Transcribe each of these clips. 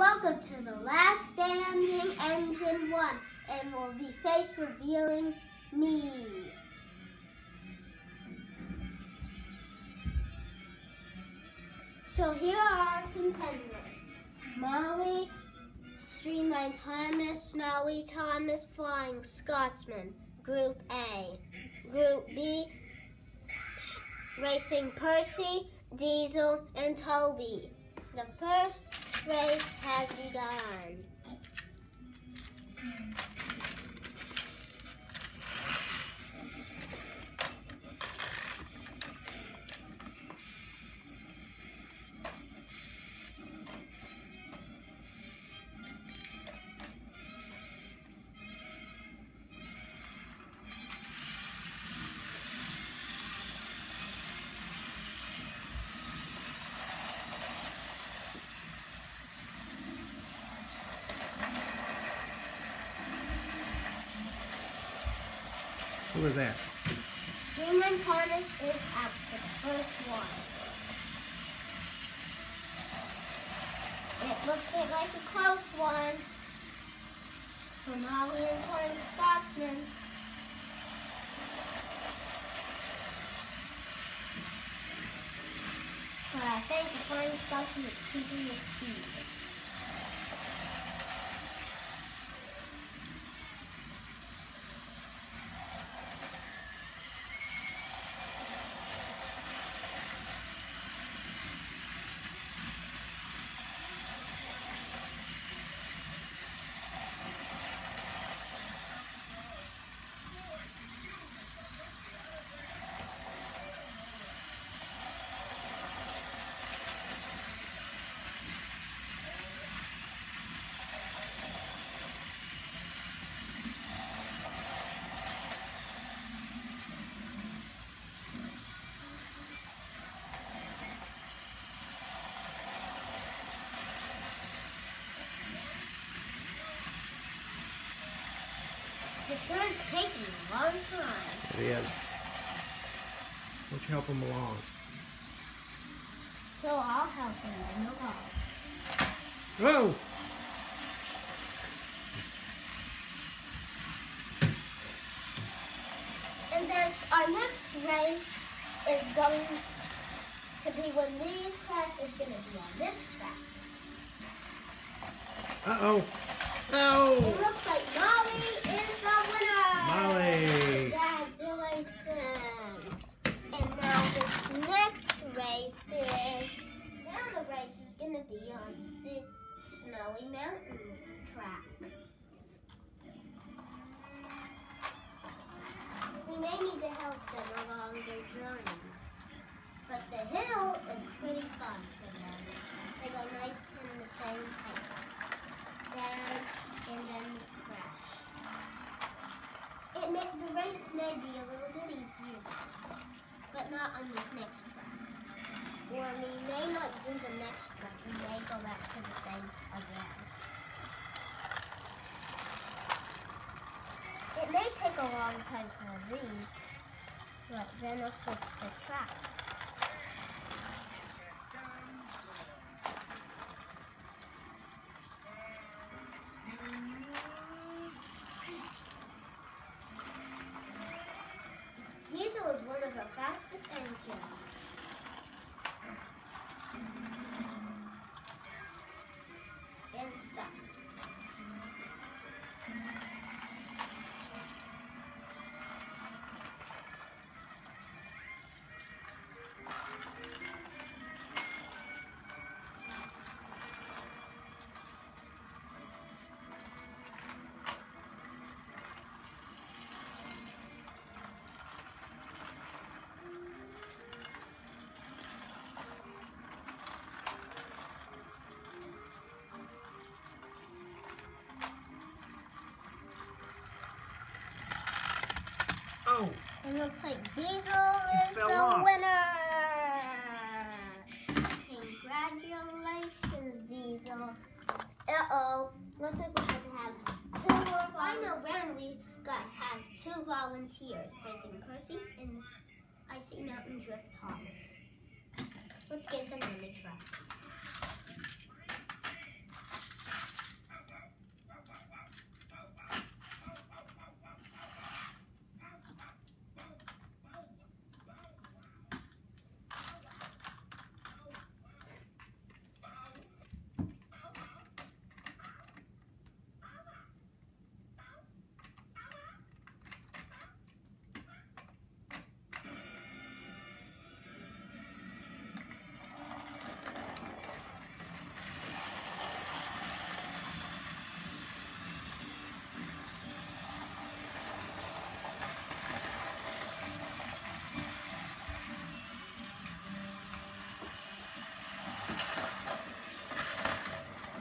Welcome to the last standing engine one, and we will be face revealing me. So here are our contenders. Molly, Streamline Thomas, Snowy Thomas, Flying Scotsman, Group A. Group B, Racing Percy, Diesel, and Toby. The first Who that? Streamline Thomas is up for the first one. It looks like a close one for Molly and Flying Scotsman. But I think the Scotsman is keeping the sun's taking a long time. It is. Why don't you help him along? So I'll help him along. Whoa! And then our next race is going to be when these crash is going to be on this track. Uh-oh. It looks like Molly going to be on the Snowy Mountain track. We may need to help them along their journeys. But the hill is pretty fun for them. They go nice in the same height. Down and then crash. It may, the race may be a little bit easier, but not on this next track. Or we may not do the next track. Go back to the same again. It may take a long time for these, but then I'll switch the track. Looks like Diesel is the off. winner. Congratulations, Diesel. Uh-oh. Looks like we have to have two more. Final round, we got have two volunteers, Racing Percy and Icy Mountain Drift Thomas. Let's get them on the track.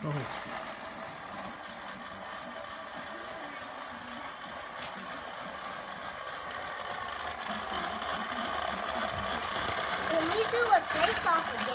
When we do a face-off against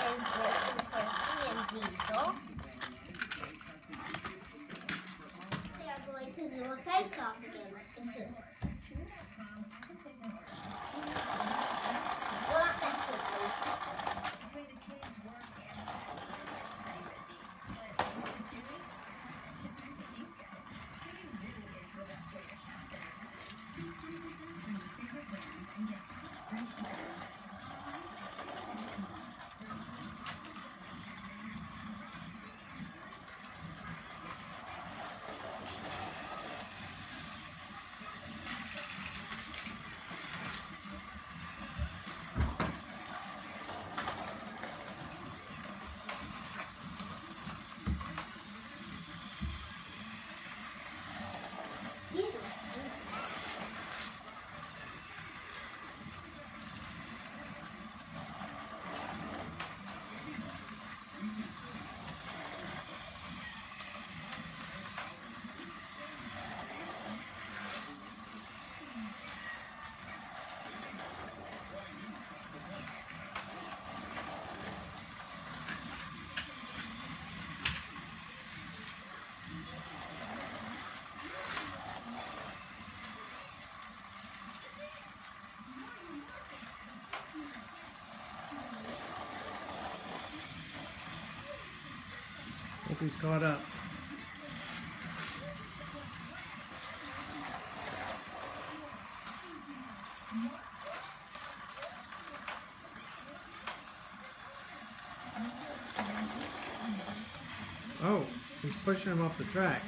hope he's caught up. Oh, he's pushing him off the track.